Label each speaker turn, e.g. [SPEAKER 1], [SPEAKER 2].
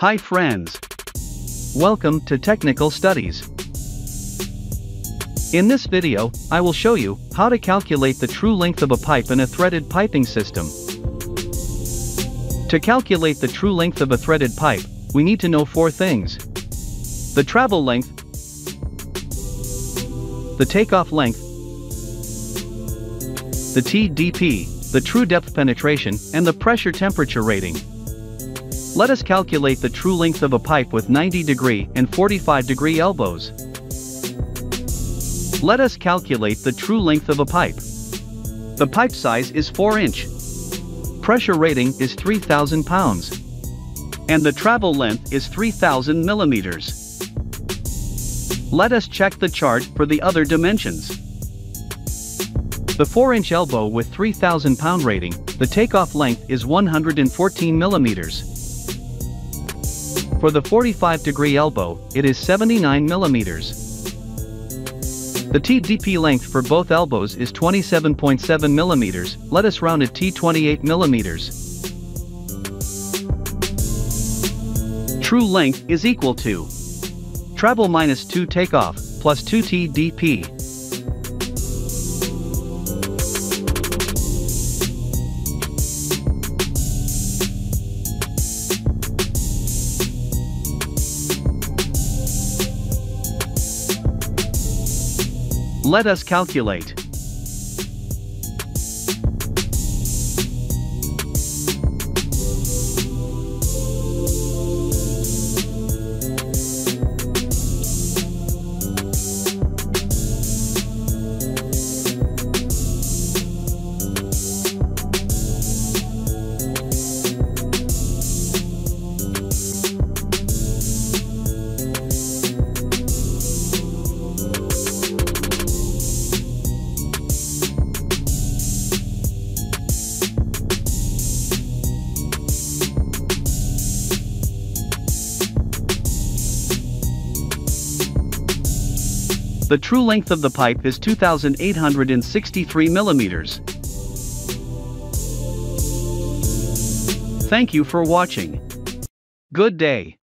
[SPEAKER 1] Hi friends. Welcome to Technical Studies. In this video, I will show you how to calculate the true length of a pipe in a threaded piping system. To calculate the true length of a threaded pipe, we need to know four things. The travel length, the takeoff length, the TDP, the true depth penetration, and the pressure temperature rating. Let us calculate the true length of a pipe with 90 degree and 45 degree elbows. Let us calculate the true length of a pipe. The pipe size is 4 inch. Pressure rating is 3000 pounds. And the travel length is 3000 millimeters. Let us check the chart for the other dimensions. The 4-inch elbow with 3000 pound rating, the takeoff length is 114 millimeters. For the 45 degree elbow, it is 79 millimeters. The TDP length for both elbows is 27.7 millimeters, let us round it T28 millimeters. True length is equal to Travel minus 2 takeoff, plus 2 TDP. Let us calculate. The true length of the pipe is 2,863 millimeters. Thank you for watching. Good day.